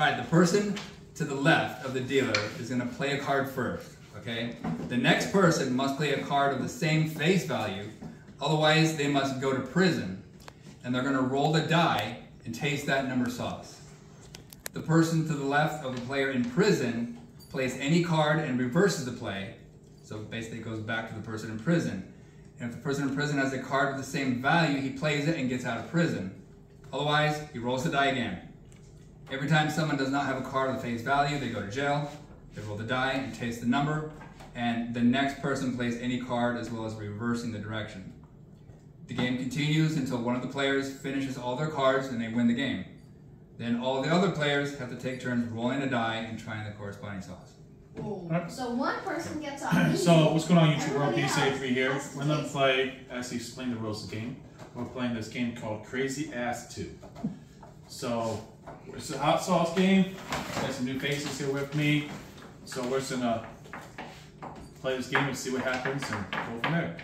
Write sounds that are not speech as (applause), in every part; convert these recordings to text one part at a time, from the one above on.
All right, the person to the left of the dealer is going to play a card first. Okay. The next person must play a card of the same face value, otherwise they must go to prison, and they're going to roll the die and taste that number sauce. The person to the left of the player in prison plays any card and reverses the play, so basically it goes back to the person in prison. And if the person in prison has a card with the same value, he plays it and gets out of prison. Otherwise, he rolls the die again. Every time someone does not have a card with face value, they go to jail. They roll the die and taste the number, and the next person plays any card as well as reversing the direction. The game continues until one of the players finishes all their cards and they win the game. Then all the other players have to take turns rolling a die and trying the corresponding sauce. So one person gets off. (clears throat) so what's going on YouTube world? Everybody Be safe else for here. We're gonna play as he explained the rules of the game. We're playing this game called Crazy Ass 2. So it's a hot sauce game. Got some new faces here with me. So we're just gonna play this game and see what happens and go from there.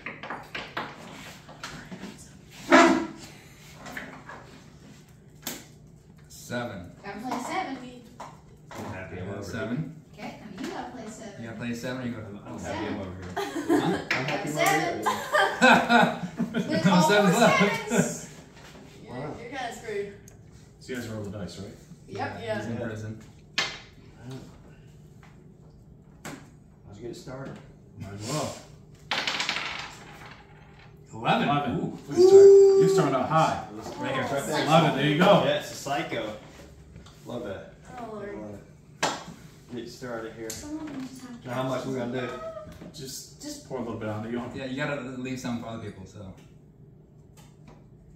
Seven. Gotta play seven. I'm happy I'm over here. Seven. Okay, now you gotta play seven. You gotta play seven or you go I'm, I'm Seven. happy I'm over here. Huh? (laughs) I'm happy I'm Seven. over here. (laughs) With No, all seven's four left. sevens. You're, you're kind of screwed. So you guys roll the dice, right? Yep, He's yeah. in Yeah. prison. Let's get it started. Might as well. Eleven. Eleven. Ooh. You're starting out high. Right here. Right there. Eleven. There you go. Yeah, it's a psycho. Love that. Oh, Lord. Love it. Get started here. Someone just have to- Now, how much we gonna do? Just just pour a little bit on there. You don't Yeah, you gotta leave some for other people. So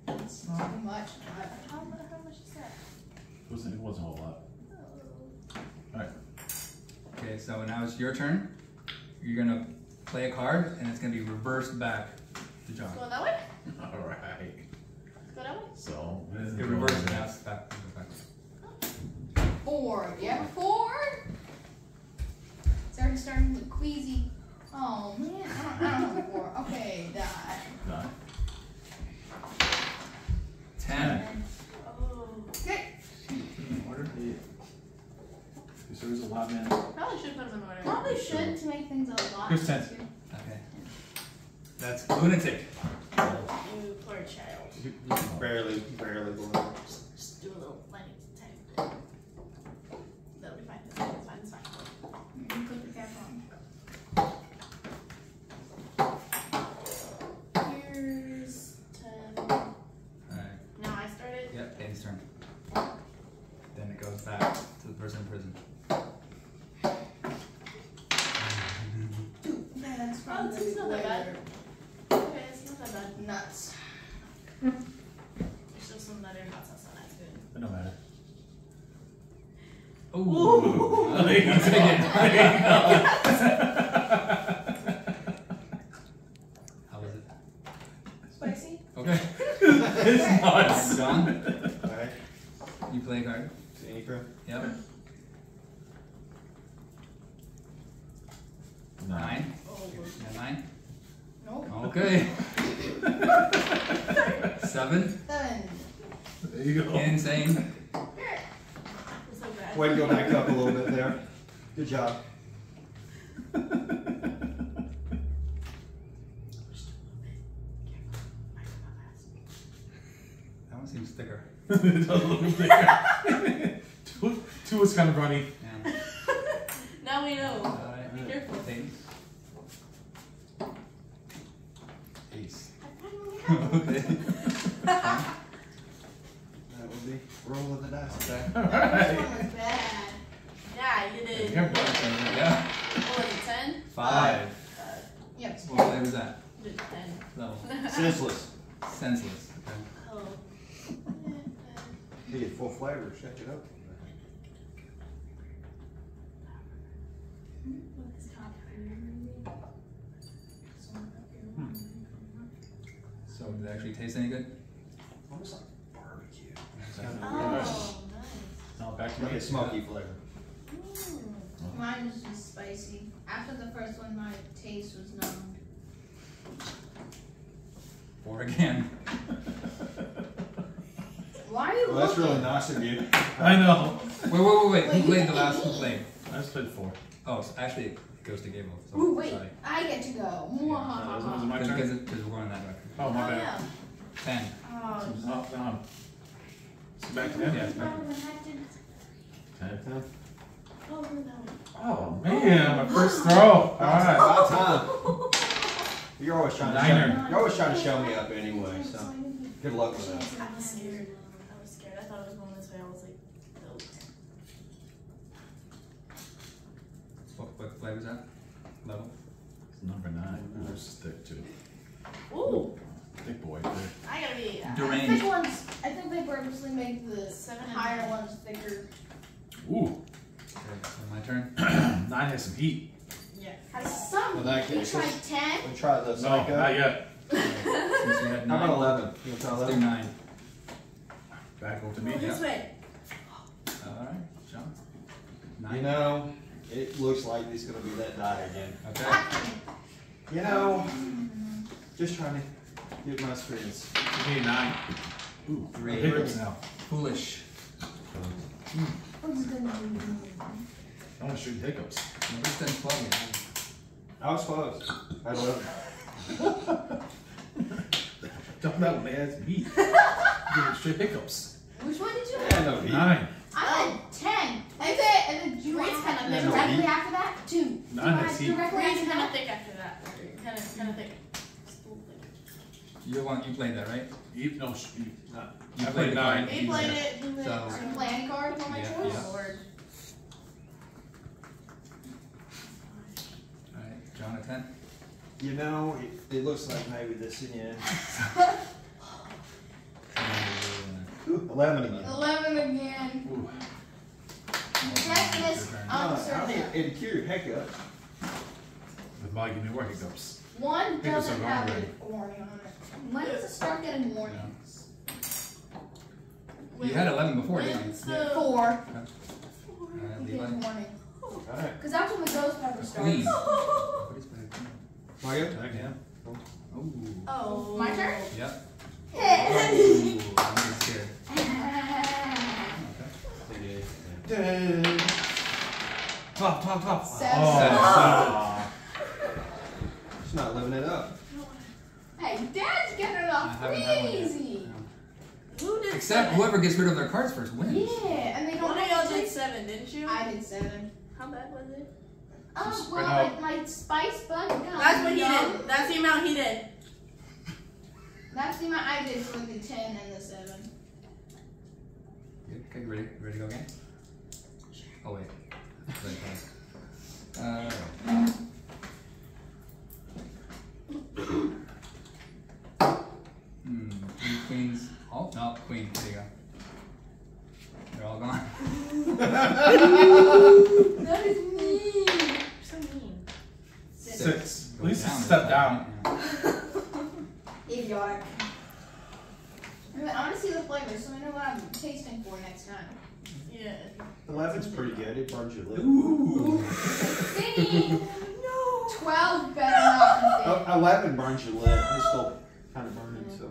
It's too much. How, mu- how much is that? it wasn't, it wasn't a whole lot. All right. Okay, so now it's your turn. You're gonna play a card, and it's gonna be reversed back to John. Going that way? (laughs) All right. Go that way? So It reverses now. It's back. back. Four. You have a four? It's already starting to look queasy. Oh man, I don't, I don't have a four. Okay, die. Done. Ten. Oh. Okay. In order. Because there's a lot, man. Probably should put them in order. Probably should to make things a lot Here's ten. easier. Okay. That's lunatic. You poor child. You- you Barely, barely going. Just, just do a little lightning tiny bit. That'll be fine. It's fine. It's fine. It's fine. You put the cap on. Here's ten. All right. Now I started. Yep. Danny's turn. Then it goes back to the person in prison. Two. Yeah, that's Oh, probably it's not that way bad. better. Okay, it's not that bad. Nuts. There's just some nutty hot sauce on that good. It don't matter. Ooh. There you go. How was it? Spicy? Okay. It's nuts. John, Alright. you play a card. Any crew? Yep. Nine. Oh, Yeah, nine. Nope. Okay. Seven. Seven. There you go. Insane. it's so bad. Way to go back up a little bit there. Good job. That one seems thicker. it does look bigger. two, two was kind of runny. Yeah. now we know. Alright. Be careful. Thanks. Ace. (laughs) Okay. (laughs) That would be rolling the dice. Okay. All This one was bad. Yeah, you did. Here, What boy. Yeah. was it, ten? Five. Uh, Yep. What flavor is that? ten. Level. (laughs) Senseless. Senseless. Okay. Oh. It full flavor. Check it out. So did it actually taste any good? Almost like barbecue. Oh, nice. Now back to Like me. a smoky flavor. Mm. Mine was just spicy. After the first one, my taste was numb. Four again. Why are you Well, that's looking? really nice of you. I know. wait, wait, wait. Wait, Who played the last? Who played? I just played four. Oh, so actually, it goes to Gable. So, Ooh, wait. Sorry. I get to go. Uh, is, it- is it my Because, turn? because we're going that direction. Oh, my Oh, bad. yeah. Ten. Oh, Oh, um, so back to them? Yeah, it's back. Okay. Oh, no. Oh, man, my first throw. (gasps) All right. About time. You're always trying to Niner. show, you're always trying to show me up anyway, so good luck with that. I was scared. I was scared. I thought it was going this way. I was like, nope. What, what flavor is that? Level? Number nine. Where's the stick to? Ooh, Big boy. Big. I gotta be. uh, Deranged. Thick ones. I think they purposely make the Seven and higher ones thicker. Ooh, Okay, so my turn. (clears throat) nine has some heat. Yeah. Has some. Well, that you case tried is- ten. We'll try the No, psycho. not yet. Since you had How about eleven? You wanna try Let's do eleven? nine. Back over to me. Go this way. Alright, John. You know, it looks like it's gonna be that die again. Okay. (laughs) You know, just trying to get my experience. Give me nine. Ooh, Three. hiccups now. Foolish. What's the I want to shoot hiccups. Nobody's done twelve yet. I was close. I eleven. Dump that one, man. It's meat. Give it straight hiccups. Which one did you have? Yeah, no. Nine. I had ten. And then, and then you Three's had kinda and thick. directly after that two. Nine You has. Directly Three's after kind of thick after that. Kind of, kind of thick. You want you played that, right? You, no, sh- you, not. You I played played nine. He played it. He played So- Are you playing card for my Yeah, choice? yeah. Lord. Alright, John at ten. You know, it, it looks like maybe this (laughs) again. Ooh, eleven again. Eleven again. Ooh. Check this. Your turn. I'm Uh, think it'd cure your heck up. With Mike, give me more hiccups. One Think it's doesn't a have a warning on it. When does it start getting warnings? You had eleven before, didn't you? When's the Four. Alright, It Levi. gets warning. Because that's when the ghost pepper starts. Nobody's played a queen. My go? Again. Ooh. Oh. My turn? Yep. Yeah. Ooh, I'm getting scared. (laughs) Okay. Pop, pop, pop. Seven. Oh. She's not living it up. Hey, Dad's getting it I off haven't had one yet. crazy. Who did Except seven? whoever gets rid of their cards first wins. Yeah, and they don't One of have y'all did seven, didn't you? I did seven. How bad was it? Oh Spread well, out. my, my spice bug gun. That's what he yum. did. That's the amount he did. That's the amount I did for the ten and the seven. Okay, ready? Ready to go again? Oh wait. Wait, wait. Uh, hmm. Three queens. Oh no, queen. There you go. They're all gone. (laughs) That is mean. You're so mean. Six. At least down step fine, down. yeah. Idiotic. I want to see the flavor so I know what I'm tasting for next time. Yeah. Eleven's pretty good. It burns your lip. Ooh. Fifteen. (laughs) no. Twelve better not Oh, than Eleven burns your lip. It's still kind of burning, so.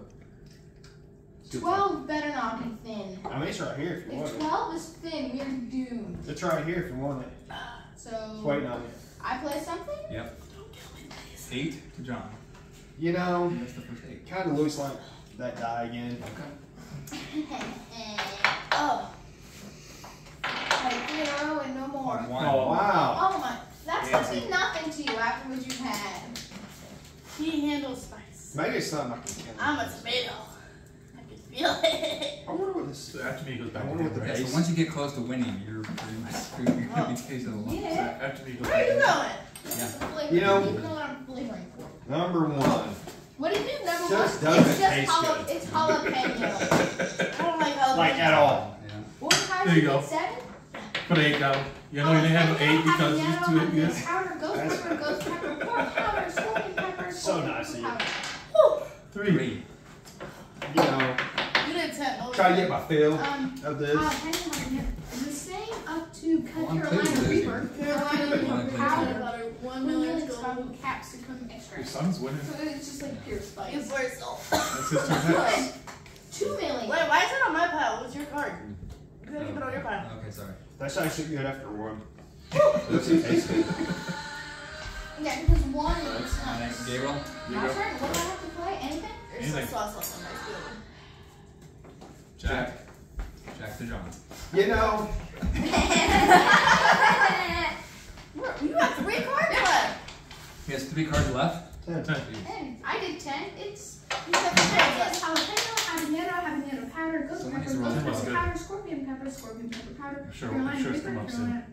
It's thin. good. Twelve better not be thin. I mean, it's right here if you want If it. twelve is thin, we're doomed. It's right here if you want it. So It's waiting on you. I play something. Yep. Eight to John. You know, That's the first eight. kind of looks like that die again. Okay. (laughs) oh. Like zero and no more. One. Oh. Wow. Oh my, that's Fancy. gonna be nothing to you after what you've had. He handles spice. Maybe it's something I can count. I'm a tomato. I can feel it. I wonder what this So after me, goes back to wonder what the right? Yeah, base- so once you get close to winning, you're pretty much screwed. You're gonna be tasting the lump. So after me, it goes Where are back you to him. going? Yeah. You know- you know what I'm flavoring for. Number one. What do you do? Number Just one. doesn't it's just taste jala- good. It's jalapeno. I don't like how (laughs) Like at all. Yeah. what kind There you go. Seven. Put eight down. You know you didn't have no eight because you too eight yes. Powder, ghost That's- pepper, ghost pepper, pork powder, scorpion pepper, So scorpion nice of you. Three. Three. You know, You did ten. What was try to get my fill Um, of uh, this. hang on. The same up to One Carolina place is Reaper, easy. Carolina One Reaper place powder, is butter, One one million million gold. scum capsicum Your son's winning. So it's just like pure spice. You first. Oh. That's his turn. Two million. Wait, why is it on my pile? What's your card? The gonna keep it on your pile. Okay, sorry. That's actually good after one. Looks tasty. Yeah, because one is Alright, nice. Gabriel. My turn. What do I have to play? Anything? There's Anything. some sauce on somebody's good. Jack. Jack to John. You know, (laughs) (laughs) You have three cards left. He has three cards left. ten. Ten. Ten. I did ten. It's You have ten it's left. jalapeno, habanero, habanero powder, ghost Someone pepper, needs to roll ghost this. pepper Good. powder, scorpion pepper, scorpion pepper powder, I'm sure- Carolina I'm sure it's come up soon. Carolina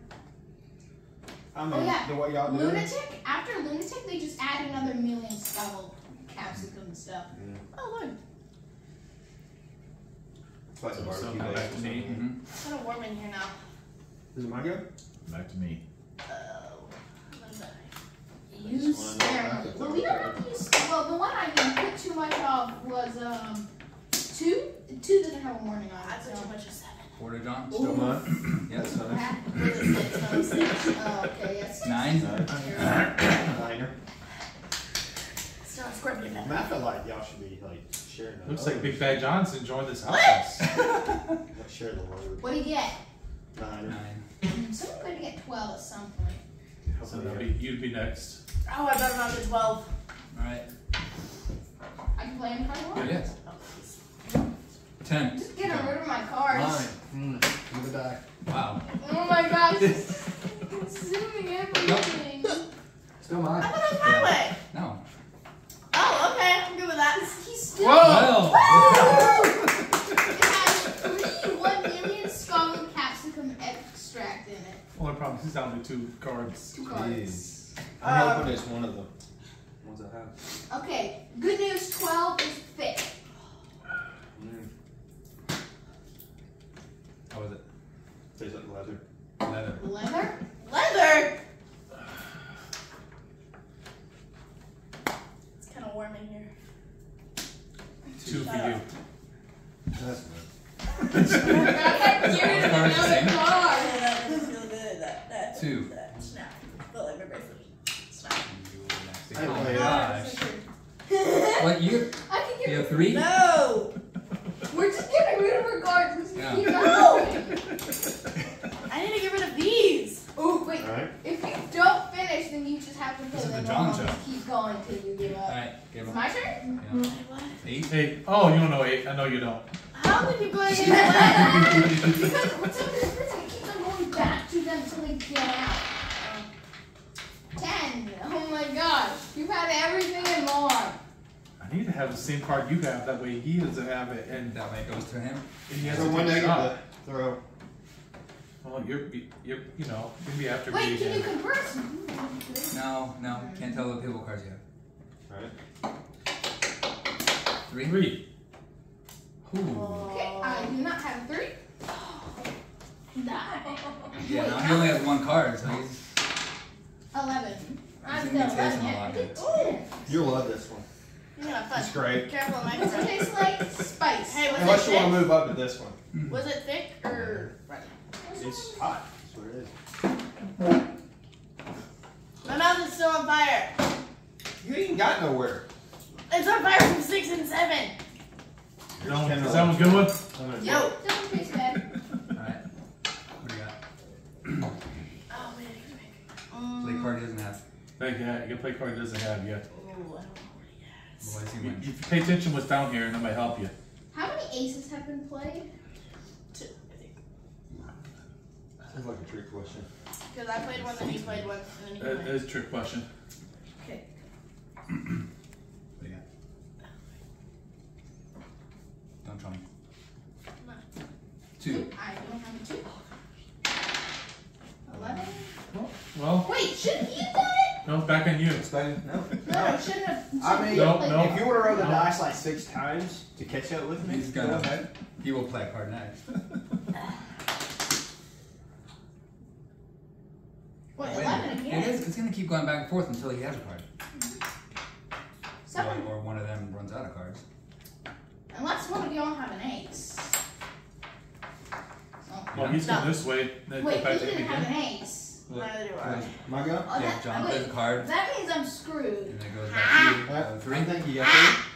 I mean, Oh, yeah. the way y'all do it. Lunatic. After lunatic, they just add another million stubble, capsicum and stuff. Oh, look. It's like a barbecue now base back to me. Mm-hmm. It's kind of warm in here now. Is it my go? Back to me. Oh. I'm. Use This one, sparingly. I'll have to Well, we don't have to use. Well, the one I didn't put too much of was um two. Two doesn't have a warning on I put So. too much of seven. Four to John. Still mine? (laughs) Yes. That's nice. What is six? No, six. oh, okay, yes. Nine. Niner. It's not scorpion I pepper. mean, I feel like y'all should be like sharing the Looks like load. Big Bad John's enjoying this house. (laughs) Like, share the load. What do you get? Niner. Nine. Someone could get twelve at some point. So that'd be, you'd be next. Oh, I better not get 12. All right. I can play in card Good. one. Yes. Oh. Ten. Just getting rid of my cards. Nine. Mm, give it a die. Wow. Oh my gosh. it's consuming everything. Still mine. I mine. thought it was my way. No. Oh, okay. I'm good with that. He's still. Well. It has (laughs) three one million scalded capsicum extract in it. Only problem is he's down to two cards. Two cards. I'm Um, hoping it's one of the ones I have. Okay. Good news. Twelve is thick. Mm, How was it? tastes like leather. Leather. Leather. Leather. It's kind of warm in here. Two for you. That's good. Get rid of cards the another same? card. that doesn't feel good. That, that, Two. That snap. Felt like my bracelet. Snap. I Oh my played- gosh. What you? I can You get. have three? No! We're just getting rid of our cards. Let's Yeah. keep No. going. I need to get rid of these. Oh wait. Alright. If you don't finish, then you just have to This play is the the John normal. keep going till you give All up. right. It's Gabriel. my turn. Yeah. Wait, what? Eight. Eight. Oh, you don't know eight. I know you don't. How many people are in because what's up with this person? It keeps on going back to them until they get out. Ten. Oh my gosh. You've had everything and more. I need to have the same card you have. That way he doesn't have it, and, And that way it goes to him. and he has So to when a get shot. to throw. Well, you're, you're, you know, you'll be after me Wait, can you again. converse? No, no. Can't tell the people cards yet. Alright. Three. Three. Ooh. Okay, uh, I do not have three. (gasps) Die. Yeah. Now he only has one card, so he's. Eleven. I'm still gonna be tasting eleven. a lot I good. did ten. You'll love this one. You're It's great. Careful, my Does (laughs) it taste like spice? Hey, was Unless it you want to move up to this one. Mm-hmm. Was it thick or runny? It's hot. That's what it is. My mouth is still on fire. You ain't got nowhere. It's on fire from six and seven. You know, is that one good one? Yo. Doesn't taste bad. All right. What do you got? Oh man, Play um, card he doesn't have. Like, yeah, your play card doesn't have yet. Ooh, I don't know what he has. Otherwise he You- you pay attention what's down here, and that might help you. How many aces have been played? Two, I think. Sounds like a trick question. Because I played one, then he played one, and then he That went. that is a trick question. Okay. What do you got? Don't tell me. Two. I don't have a two. Eleven. Well, Wait, shouldn't he have done it? no, back on you. Explain? No. No, no, shouldn't have. I mean, shouldn't he have No, no. If you want to roll the No. dice like six times to catch up with me, He's go gonna. ahead. He will play a card next. What, Wait a eleven minute. again? It is. It's gonna keep going back and forth until he has a card. Seven. Or, or one of them runs out of cards. Unless one of y'all have an ace. Oh. Well, he's No. going this way. Then Wait, go back he to him didn't have again. an ace. Neither do I. My go? Oh, yeah, that, John wait, plays a card, that means I'm screwed. and then it goes back ah! to you. Uh, uh, three. I think you got ah!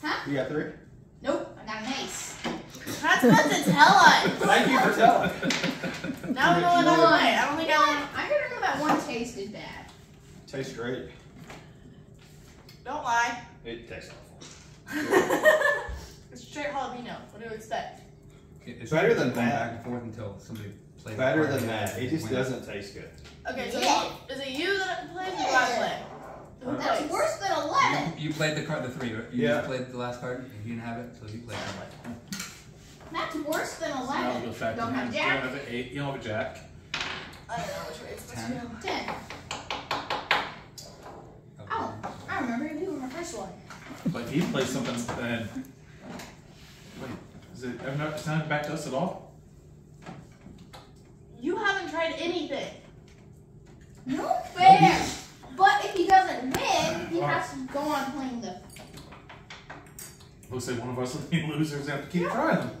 three. Huh? You got three? Nope, I got an ace. Not supposed to tell us. (laughs) Thank you for telling. Now we know what to play. I don't think I want. I can remember that one tasted bad. Tastes great. Don't lie. It tastes awful. (laughs) it's straight jalapeno. What do you expect? It's Better than that. back and forth until somebody plays. Better than that. It just wins. doesn't taste good. Okay, so Yeah. is it you that plays or do I play? Who That's plays? worse than a lemon. You, you played the card, the three. Right? You Yeah. just played the last card, and you didn't have it, so you played it. That's worse than a Now lemon. we'll go back to Don't him. have You jack. don't have an eight. You don't have a jack. I don't know which way it's supposed to go. Ten. I remember you doing my first one. But he plays something then. Wait, is it ever not, it's not back to us at all? You haven't tried anything. No fair. But if he doesn't win, he has to go on playing the Looks like one of us will be (laughs) losers and have to keep trying them. (laughs)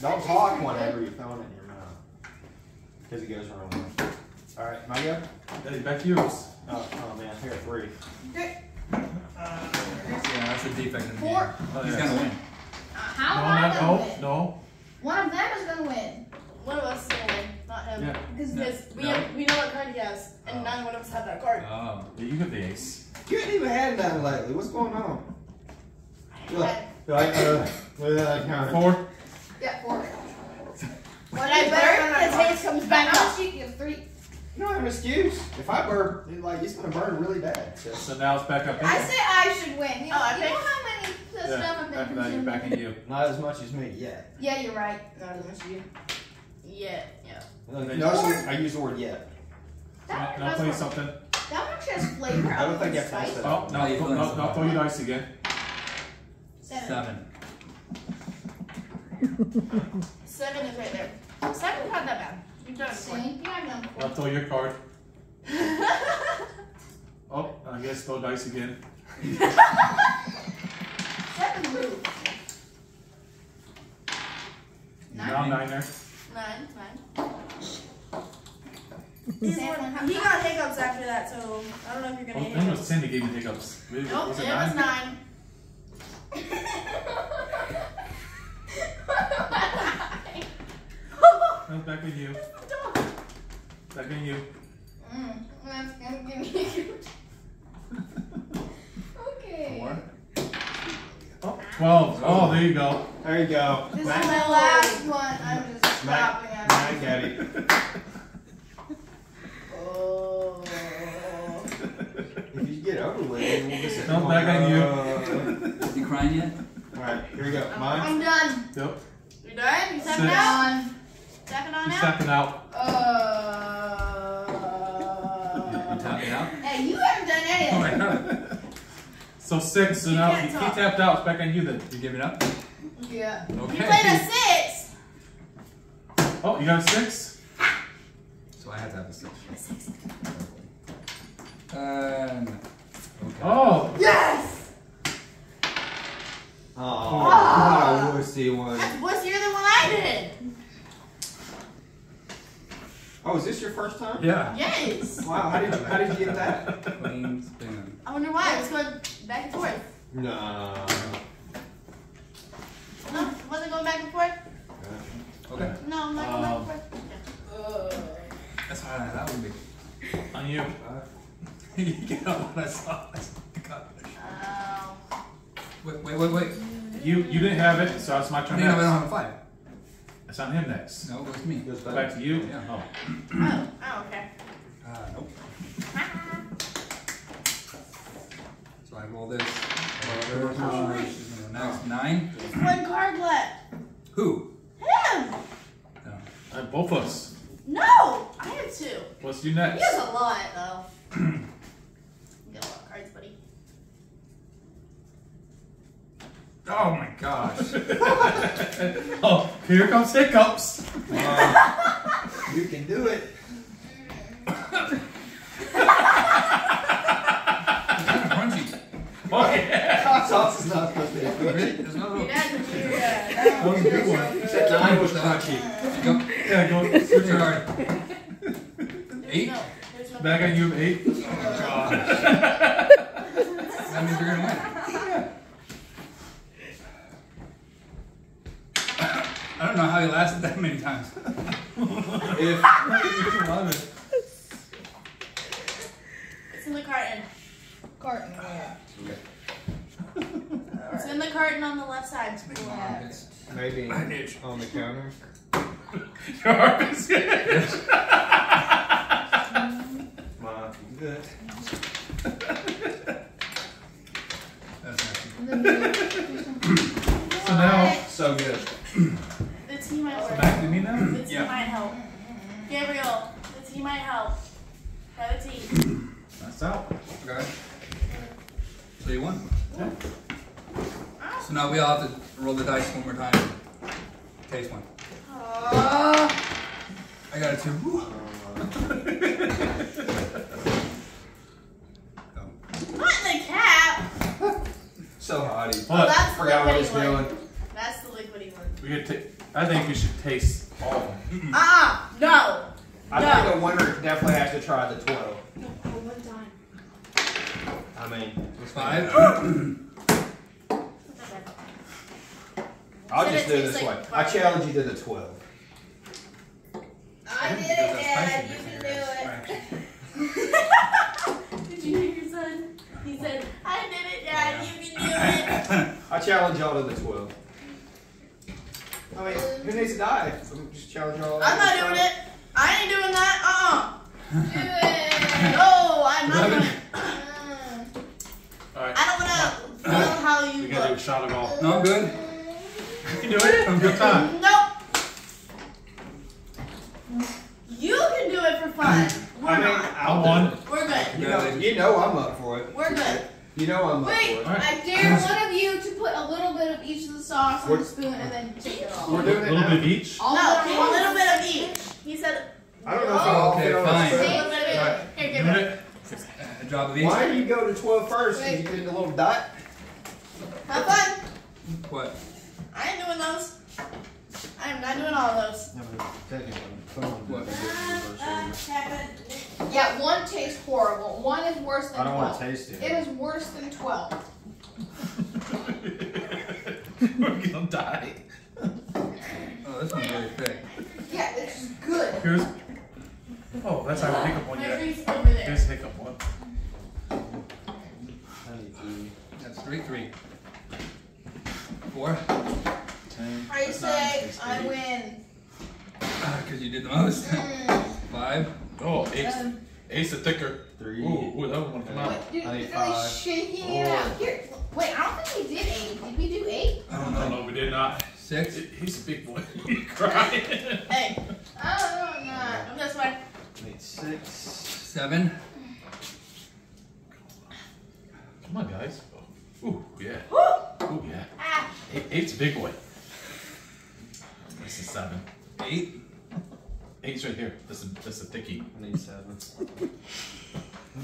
Don't talk whenever you're throwing it in your mouth. Because it goes wrong. Alright, my go? Hey, back to yours. Oh, oh man, here are three. Yeah, that's a defect in the Four. game. Oh, He's yeah. gonna win. Uh, How no, am I gonna no, win? no. One of them is gonna win. One of us is gonna win, not him. Yeah. Because No. we, No. have, we know what card he has, and Oh. none of us have that card. Oh. Yeah, you got the ace. You ain't even had none lately. What's going on? You're like, And you're like, uh, look at that counter. Four. Yeah, four. when I burn, the taste comes back How up. much you give three? You don't have an excuse. If I burn, it, like it's gonna burn really bad. So. So now it's back up I say I should win. You know, Oh, I you know think- how many the Yeah, stuff I've been after that, you're consuming? back in you. Not as much as me yet. Yeah, you're right. Not as much as you. Yeah, yeah. Look, Then- I use the word yet. That Now, one now has play something. That one actually has flavor. I don't other think than I passed spice. it. Oh, No, no, you no, put no, no, throw your dice again. Seven. Seven. Seven is right there. Seven's not that bad. You've done it See? before. Yeah, I've done Now four. throw your card. (laughs) Oh, I guess throw dice again. Seven move. Now Nine. niner. Nine, nine. Seven. He got hiccups after that, so I don't know if you're Oh, gonna I hit think it him. was ten that gave me hiccups. Maybe, Nope, was it it was nine? nine. No, back in you. (laughs) Back in you. Mm, that's gonna give me. Okay. Four. Oh, 12. (laughs) Oh, there you go. There you go. This is my last one. I'm just Matt, stopping at Matt got it. Oh. (laughs) If you get over with it, we'll just No, back on you. Uh, You crying yet? Alright, here we go. Mine. I'm done. Yep. You done? You stepping Six. out? Done. Stepping on He's out? stepping out. You Tap it out? Hey, you haven't done (laughs) Oh, I anything. know. So six. So You now he, he tapped out. It's back on you then. You give it up? Yeah. Okay. You played a six. Oh, you got a six? So I had to have a six. Uh, no. Okay. Oh. Yes. Oh, what a wussy one. That's wussier than what I did. Oh, is this your first time? Yeah. Yes. Wow, how did you, how did you get that? Clean spin. I wonder why. It's going back and forth. No. No, wasn't going back and forth. Okay. No, I'm not going Um, back and forth. Yeah. That's how that would be. On you. (laughs) you get out what I saw. Oh. Wait, wait, wait, wait. You you didn't have it, so it's my turn think I don't have a five. It's on him next. No, it was me. Goes Go back. back to you. Yeah. Oh. Oh. Oh. Okay. Uh, nope. (laughs) So I roll this. Roll this. Oh, right. She's gonna go Next nine. One card left. Who? Him. No. Uh, both of us. No. I have two. Let's next? He next. has a lot though. you got a lot of cards, buddy. Oh my gosh. (laughs) oh, here comes hiccups. You can do it. Crunchy. Oh yeah. Hot sauce is not supposed to be Really? crunchy. There's no Your little. dad's a weird. Yeah. That was a good one. Nine was crunchy. Go. Yeah, go. Switch your card. Eight? No, no. Back on you, eight. Oh, gosh. (laughs) That means you're gonna win. how he lasted that many times. If It's in the carton. Carton where? It's in the carton on the left side. It's- maybe Itch. on the counter. Your armpits. My good. That's nasty. And then you- So now, So good. The tea might work. back to me now. The tea Yeah. might help. Gabriel, the tea might help. Try the tea. That's out. Okay. So you won. So now we all have to roll the dice one more time. Taste one. Ah, I got a two. Woo. Go. Not in the cap. So hotty. What? That's the Forgot what he's liquidy one. doing. That's the liquidy one. We could take. I think we should taste all of them. Uh-uh. No. I No. think a winner definitely has to try the 12. No, one time. I mean, Five. I'll Said just it do it this like way. I challenge you to the 12. I did it, Dad. You can do it. (laughs) Did you hear your son? He said, I did it, Dad. You can do it. (coughs) I challenge y'all to the 12. I mean, who needs to die? I'm just challenge y'all. I'm not doing it. I ain't doing that. Uh-uh. Do it. No, I'm not doing (coughs) it. All right. I don't want to feel how you We gotta do a shot of all. No, I'm good. You can do it. I'm good time. Nope. You can do it for fun. We're I mean, not. I I'll won. We're good. You know, you know I'm up for it. We're good. You know I'm up for it. Alright. I dare one of you to put a little bit of each of the sauce on We're- the spoon and then take it off. We're doing it little now. bit of each. All No, of a little bit of each. He said, I don't know if Oh, I'll okay, fit fine. a take a spoon. little bit of each. Alright. Here, give it. it? A drop of each. Why do you go to 12 first? Wait. You get a little dot? Have fun. What? I ain't doing those. I am not doing all of those. What? Ah, ah, yeah, one tastes horrible. One is worse than I don't 12. want to taste It it. is worse than 12. (laughs) We're gonna die. Oh, this one's really thick. Yeah, it's good. Here's. Oh, that's our hiccup one My yet. Reese over there. Here's hiccup one. That's three, three. Four. Ten. I that's say nine, that's I eight. win. Because you did the most. Mm. Five. Oh, eight. Um, Eight's the thicker. Three. Ooh, ooh, that one come out. wait, dude, I need you're five. shaking it out. Here, wait, I don't think we did eight. Did we do eight? I don't No, know. no, we did not. Six. He's a big boy. (laughs) He's crying. Hey, I don't know, I'm not. come this way. Need six. Seven. Come on, guys. Ooh, yeah. Woo! Ooh, yeah. Eight, eight's a big boy. This is seven. Eight. Eight's right here. This is this is a thickie. I need seven.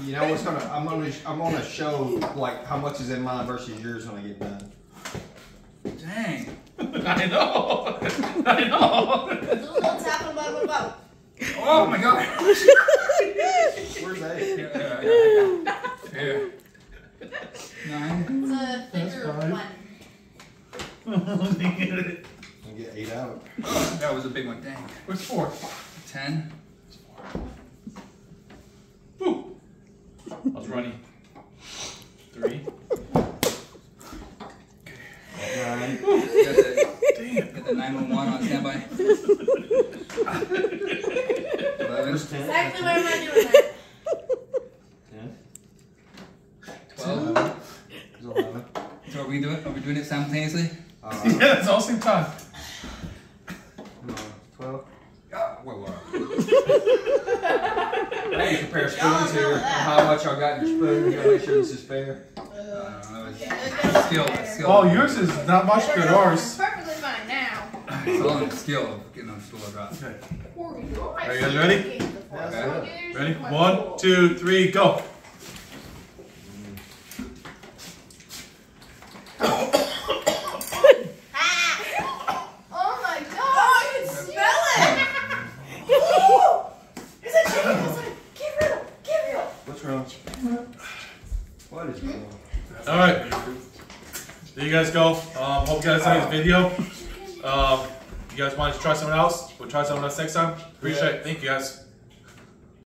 You know what's gonna? I'm gonna. I'm gonna show like how much is in mine versus yours when I get done. Dang. (laughs) I know. (laughs) I know. do a little tap on the bottom the boat. Oh my god. (laughs) Where's that? Here, here, here. Here. Nine. It's a thicker fine. one. I get eight out. Oh, that was a big one. Dang. Where's four? Ten. Ooh. I was running. Three. Nine. Got the, Damn. got the 911 on standby. Eleven. Where's ten? Exactly where am I doing that? Ten. Twelve. Eleven. So are we doing? it? Are we doing it simultaneously? Uh, Yeah, it's all same time. no, Twelve. Oh, whoa, whoa. I need to compare Y'all spoons here. How much y'all got in your spoon? You gotta make sure this is fair. Uh, that was Yeah, skill. Skill. Oh, yours is not much good. Ours. Perfectly fine now. It's all in the skill of getting on stool drop. Okay. Poor you. Are you guys ready? Okay. Ready? One, two, three, go. Ah! Oh my god. Oh, you can smell it! There's a chicken outside. Gabriel! Gabriel! What's wrong? What is wrong? All right. There you guys go. You guys like this video. Um, you guys want to try someone else, we'll try someone else next time. Appreciate it. Thank you guys.